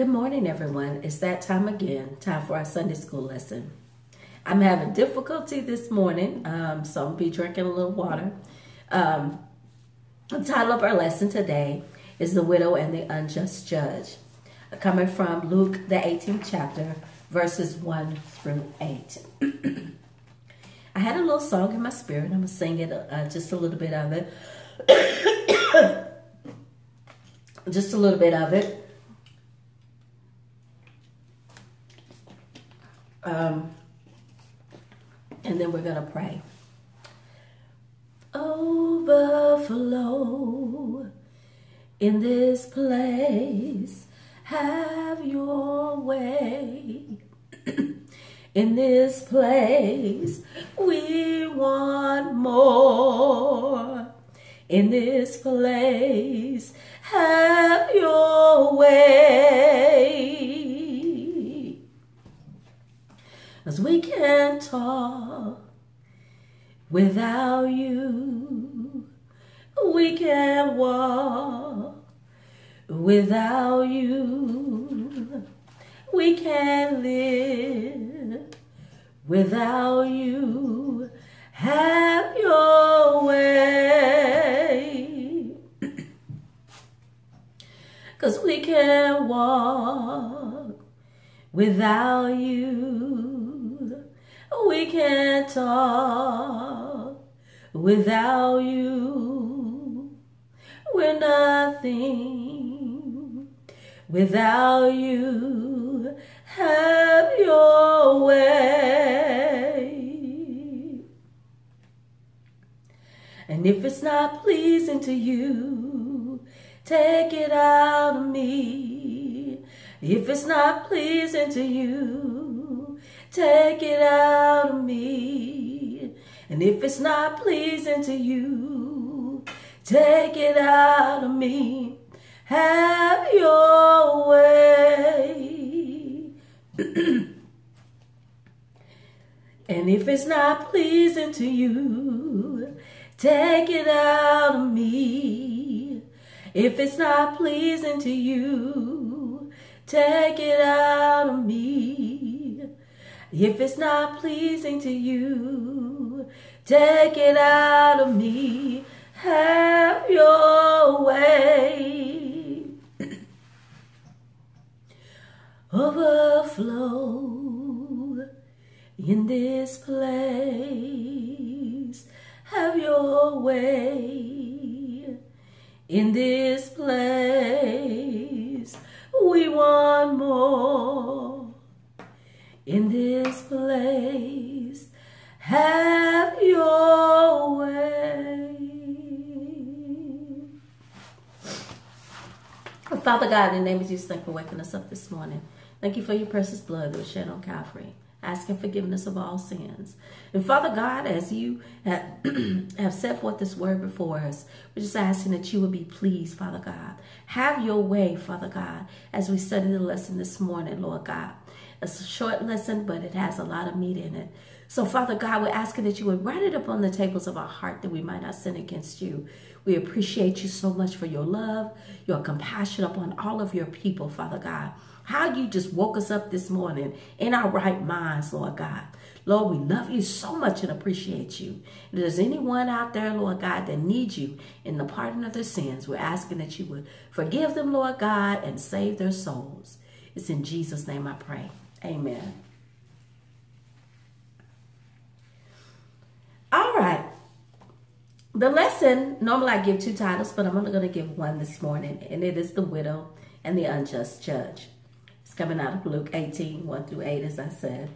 Good morning, everyone. It's that time again, time for our Sunday school lesson. I'm having difficulty this morning, um, so I'll be drinking a little water. Um, the title of our lesson today is The Widow and the Unjust Judge, coming from Luke, the 18th chapter, verses 1 through 8. I had a little song in my spirit. I'm going to sing it, uh, just a little bit of it. just a little bit of it. Um, and then we're going to pray. Overflow in this place. Have your way. in this place, we want more. In this place, have your way. Cause we can't talk without you. We can't walk without you. We can't live without you. Have your way. Cause we can't walk without you. We can't talk without you. We're nothing without you. Have your way. And if it's not pleasing to you, take it out of me. If it's not pleasing to you, Take it out of me. And if it's not pleasing to you, take it out of me. Have your way. and if it's not pleasing to you, take it out of me. If it's not pleasing to you, take it out of me. If it's not pleasing to you, take it out of me. Have your way. Overflow in this place. Have your way in this place. We want more place. Have your way. Father God, in the name of Jesus, thank you for waking us up this morning. Thank you for your precious blood that was shed on Calvary asking forgiveness of all sins. And Father God, as you have, have set forth this word before us, we're just asking that you would be pleased, Father God. Have your way, Father God, as we study the lesson this morning, Lord God. It's a short lesson, but it has a lot of meat in it. So, Father God, we're asking that you would write it up on the tables of our heart that we might not sin against you. We appreciate you so much for your love, your compassion upon all of your people, Father God. How you just woke us up this morning in our right minds, Lord God. Lord, we love you so much and appreciate you. If there's anyone out there, Lord God, that needs you in the pardon of their sins, we're asking that you would forgive them, Lord God, and save their souls. It's in Jesus' name I pray. Amen. All right. The lesson, normally I give two titles, but I'm only going to give one this morning, and it is The Widow and the Unjust Judge. It's coming out of Luke 18, 1 through 8, as I said.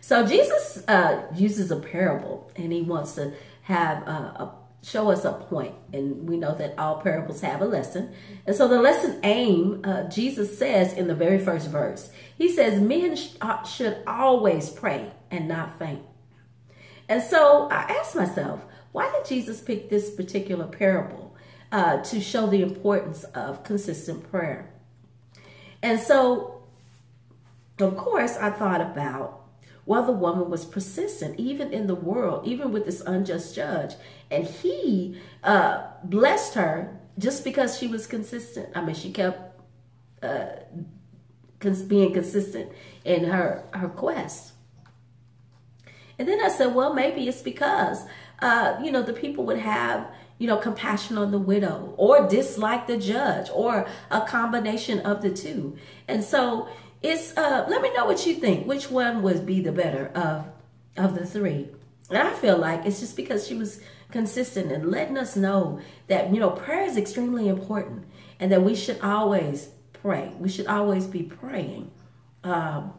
So Jesus uh, uses a parable, and he wants to have a show us a point. And we know that all parables have a lesson. And so the lesson aim, uh, Jesus says in the very first verse, he says, men sh should always pray and not faint. And so I asked myself, why did Jesus pick this particular parable uh, to show the importance of consistent prayer? And so, of course, I thought about well, the woman was persistent, even in the world, even with this unjust judge. And he uh, blessed her just because she was consistent. I mean, she kept uh, being consistent in her her quest. And then I said, well, maybe it's because uh, you know the people would have you know compassion on the widow or dislike the judge or a combination of the two. And so it's uh, let me know what you think. Which one would be the better of of the three? And I feel like it's just because she was consistent and letting us know that you know prayer is extremely important and that we should always pray. We should always be praying. Um,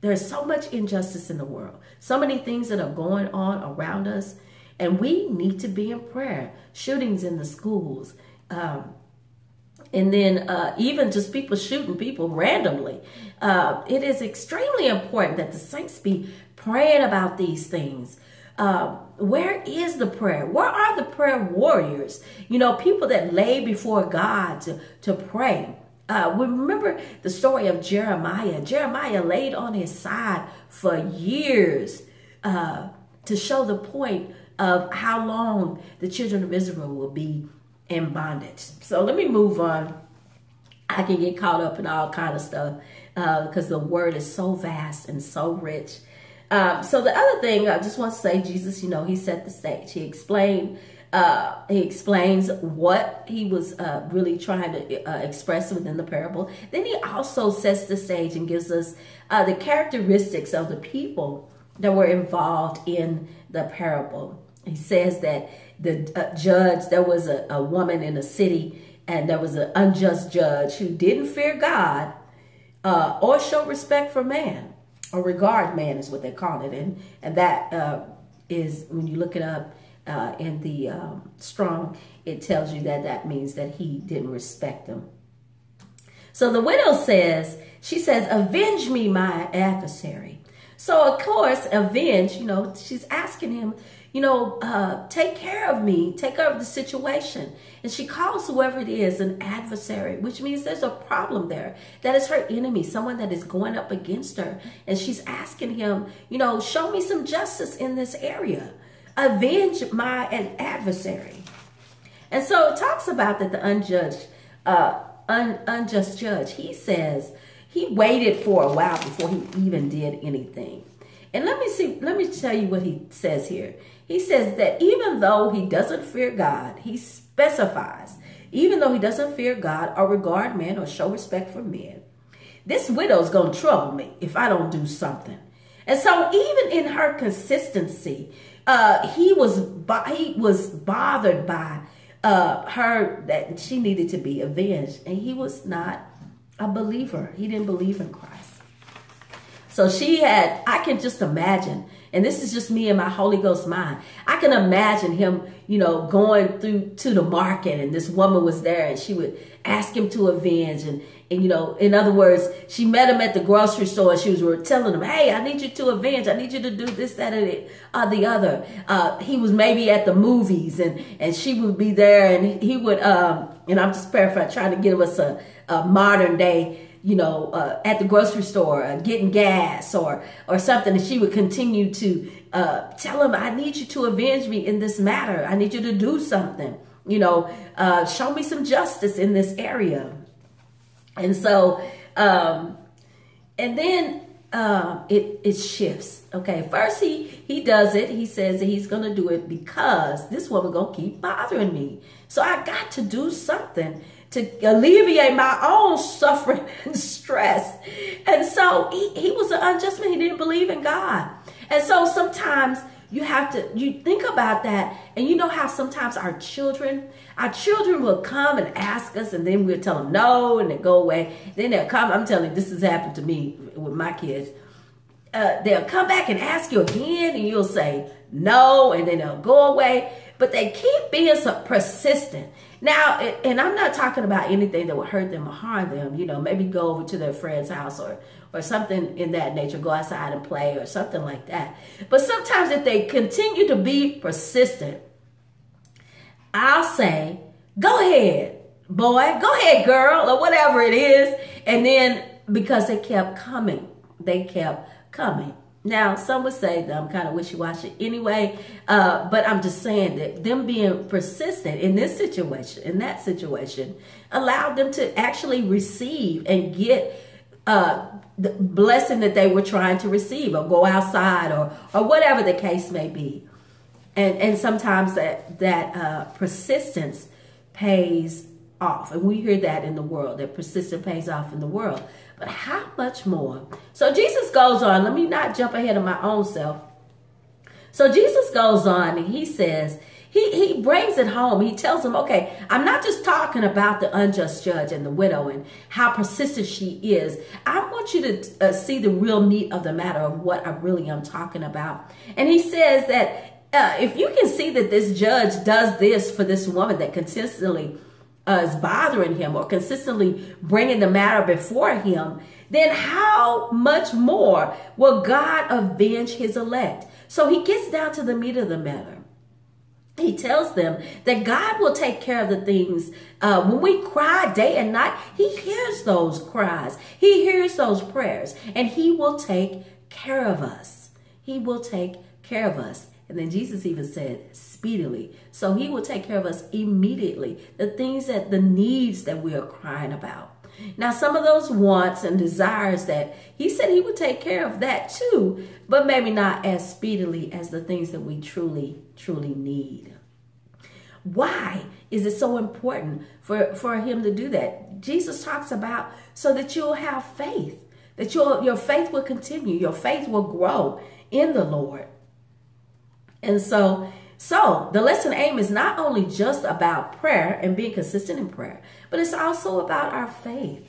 there's so much injustice in the world, so many things that are going on around us, and we need to be in prayer. Shootings in the schools, um, and then uh, even just people shooting people randomly. Uh, it is extremely important that the saints be praying about these things. Uh, where is the prayer? Where are the prayer warriors? You know, people that lay before God to, to pray. Uh, we remember the story of Jeremiah. Jeremiah laid on his side for years uh, to show the point of how long the children of Israel will be in bondage. So let me move on. I can get caught up in all kind of stuff because uh, the word is so vast and so rich. Um, so the other thing I just want to say, Jesus, you know, he set the stage. He explained uh, he explains what he was uh, really trying to uh, express within the parable. Then he also sets the stage and gives us uh, the characteristics of the people that were involved in the parable. He says that the uh, judge, there was a, a woman in a city and there was an unjust judge who didn't fear God uh, or show respect for man or regard man is what they call it. And, and that is when you look it up, uh, in the um, Strong, it tells you that that means that he didn't respect them. So the widow says, she says, avenge me, my adversary. So of course, avenge, you know, she's asking him, you know, uh, take care of me, take care of the situation. And she calls whoever it is an adversary, which means there's a problem there. That is her enemy, someone that is going up against her. And she's asking him, you know, show me some justice in this area avenge my adversary. And so it talks about that the unjudged, uh, un, unjust judge, he says he waited for a while before he even did anything. And let me see, let me tell you what he says here. He says that even though he doesn't fear God, he specifies, even though he doesn't fear God or regard men or show respect for men, this widow's going to trouble me if I don't do something. And so even in her consistency, uh, he was he was bothered by uh, her that she needed to be avenged, and he was not a believer. He didn't believe in Christ. So she had, I can just imagine, and this is just me and my Holy Ghost mind. I can imagine him, you know, going through to the market and this woman was there and she would ask him to avenge and, and, you know, in other words, she met him at the grocery store and she was telling him, hey, I need you to avenge. I need you to do this, that, and the, uh, the other. Uh, he was maybe at the movies and, and she would be there and he would, um, and I'm just paraphrasing, trying to give us a, a modern day, you know, uh, at the grocery store, uh, getting gas or, or something. And she would continue to uh, tell him, I need you to avenge me in this matter. I need you to do something, you know, uh, show me some justice in this area. And so, um, and then uh, it it shifts. Okay, first he he does it. He says that he's gonna do it because this woman gonna keep bothering me. So I got to do something to alleviate my own suffering and stress. And so he, he was an unjust man. He didn't believe in God. And so sometimes you have to you think about that and you know how sometimes our children our children will come and ask us and then we'll tell them no and they go away then they'll come i'm telling you this has happened to me with my kids uh, they'll come back and ask you again and you'll say no and then they'll go away but they keep being so persistent now and i'm not talking about anything that would hurt them or harm them you know maybe go over to their friend's house or or something in that nature, go outside and play or something like that. But sometimes if they continue to be persistent, I'll say, go ahead, boy, go ahead, girl, or whatever it is. And then because they kept coming, they kept coming. Now, some would say that I'm kind of wishy-washy anyway, uh, but I'm just saying that them being persistent in this situation, in that situation, allowed them to actually receive and get uh, the blessing that they were trying to receive or go outside or, or whatever the case may be. And, and sometimes that, that uh, persistence pays off. And we hear that in the world, that persistence pays off in the world. But how much more? So Jesus goes on. Let me not jump ahead of my own self. So Jesus goes on and he says, he, he brings it home. He tells them, okay, I'm not just talking about the unjust judge and the widow and how persistent she is. I want you to uh, see the real meat of the matter of what I really am talking about. And he says that uh, if you can see that this judge does this for this woman that consistently is bothering him or consistently bringing the matter before him, then how much more will God avenge his elect? So he gets down to the meat of the matter. He tells them that God will take care of the things. Uh, when we cry day and night, he hears those cries. He hears those prayers and he will take care of us. He will take care of us. And then Jesus even said, speedily. So he will take care of us immediately. The things that, the needs that we are crying about. Now, some of those wants and desires that he said he would take care of that too, but maybe not as speedily as the things that we truly, truly need. Why is it so important for, for him to do that? Jesus talks about so that you'll have faith, that your, your faith will continue, your faith will grow in the Lord. And so, so the lesson aim is not only just about prayer and being consistent in prayer, but it's also about our faith.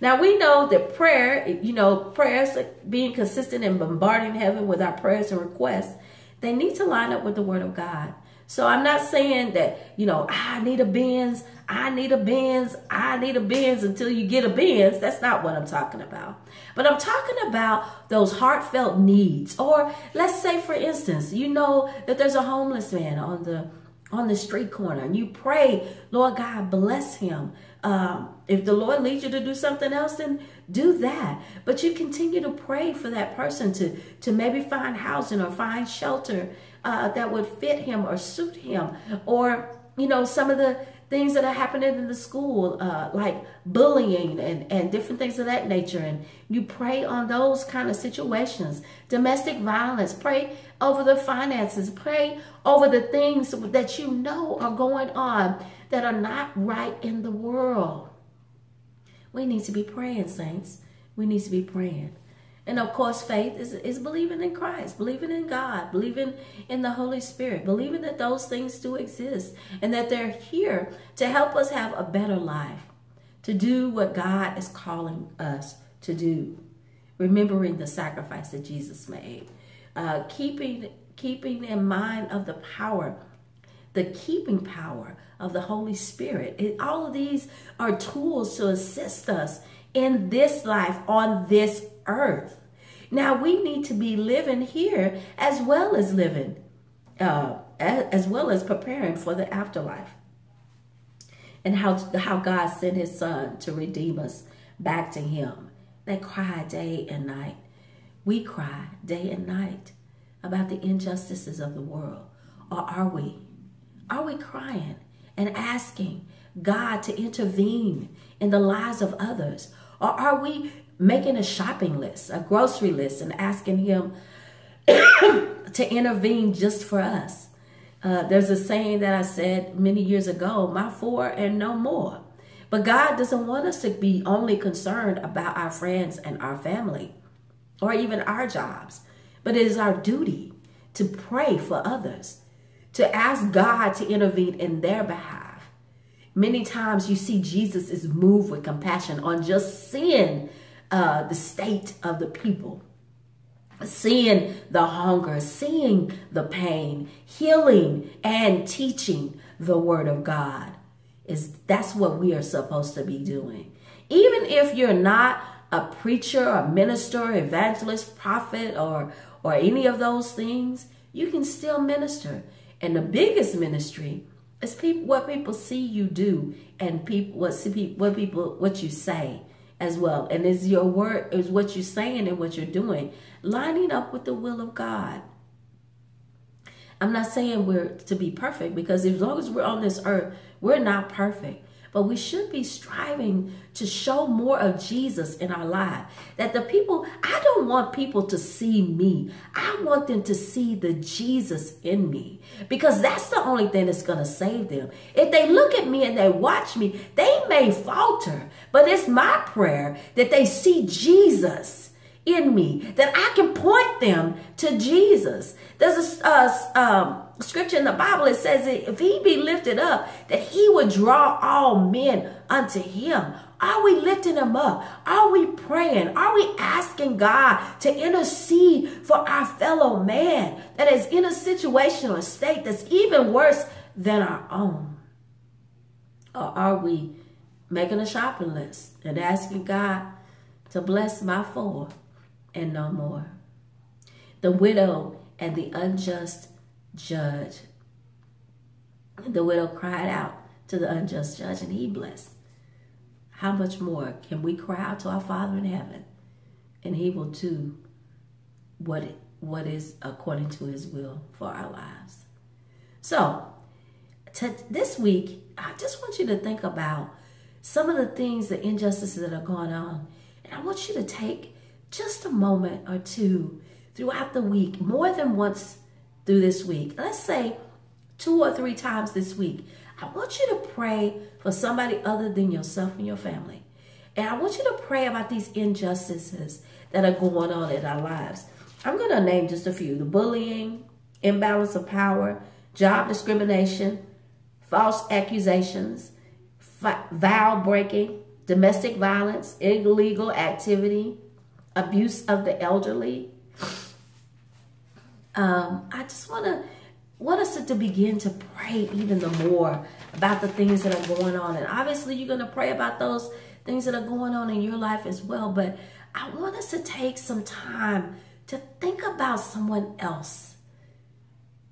Now we know that prayer, you know, prayers, being consistent and bombarding heaven with our prayers and requests, they need to line up with the word of God. So I'm not saying that, you know, ah, I need a Benz, I need a Benz, I need a Benz until you get a Benz. That's not what I'm talking about. But I'm talking about those heartfelt needs. Or let's say, for instance, you know that there's a homeless man on the on the street corner and you pray, Lord God, bless him. Um, if the Lord leads you to do something else, then do that. But you continue to pray for that person to, to maybe find housing or find shelter uh, that would fit him or suit him. Or, you know, some of the things that are happening in the school, uh, like bullying and, and different things of that nature. And you pray on those kind of situations. Domestic violence, pray over the finances, pray over the things that you know are going on that are not right in the world. We need to be praying, saints. We need to be praying. And of course, faith is, is believing in Christ, believing in God, believing in the Holy Spirit, believing that those things do exist and that they're here to help us have a better life, to do what God is calling us to do. Remembering the sacrifice that Jesus made, uh, keeping keeping in mind of the power, the keeping power of the Holy Spirit. It, all of these are tools to assist us in this life on this earth. Now we need to be living here as well as living, uh, as well as preparing for the afterlife. And how, how God sent his son to redeem us back to him. They cry day and night. We cry day and night about the injustices of the world. Or are we? Are we crying and asking God to intervene in the lives of others? Or are we making a shopping list, a grocery list, and asking Him to intervene just for us? Uh, there's a saying that I said many years ago, my four and no more. But God doesn't want us to be only concerned about our friends and our family or even our jobs. But it is our duty to pray for others, to ask God to intervene in their behalf Many times you see Jesus is moved with compassion on just seeing uh, the state of the people, seeing the hunger, seeing the pain, healing and teaching the word of God. Is that's what we are supposed to be doing. Even if you're not a preacher, a minister, evangelist, prophet, or or any of those things, you can still minister. And the biggest ministry is people what people see you do and people what see what people what you say as well. And is your word, is what you're saying and what you're doing lining up with the will of God? I'm not saying we're to be perfect because as long as we're on this earth, we're not perfect. But we should be striving to show more of Jesus in our life. That the people, I don't want people to see me. I want them to see the Jesus in me. Because that's the only thing that's going to save them. If they look at me and they watch me, they may falter. But it's my prayer that they see Jesus in me. That I can point them to Jesus. There's a uh, um, scripture in the Bible, it says that if he be lifted up, that he would draw all men unto him. Are we lifting him up? Are we praying? Are we asking God to intercede for our fellow man that is in a situation or state that's even worse than our own? Or are we making a shopping list and asking God to bless my four and no more? The widow and the unjust judge. The widow cried out to the unjust judge, and he blessed. How much more can we cry out to our Father in heaven, and he will do what, what is according to his will for our lives? So, to, this week, I just want you to think about some of the things, the injustices that are going on. And I want you to take just a moment or two throughout the week, more than once through this week, let's say two or three times this week, I want you to pray for somebody other than yourself and your family. And I want you to pray about these injustices that are going on in our lives. I'm going to name just a few the bullying, imbalance of power, job discrimination, false accusations, vow breaking, domestic violence, illegal activity, abuse of the elderly, um, I just want to want us to begin to pray even the more about the things that are going on. And obviously, you're going to pray about those things that are going on in your life as well. But I want us to take some time to think about someone else.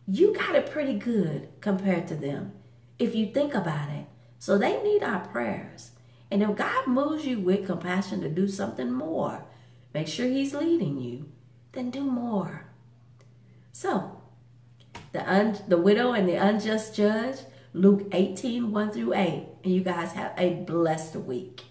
You got it pretty good compared to them if you think about it. So they need our prayers. And if God moves you with compassion to do something more, make sure He's leading you, then do more. So, the, un, the widow and the unjust judge, Luke 18, 1 through 8. And you guys have a blessed week.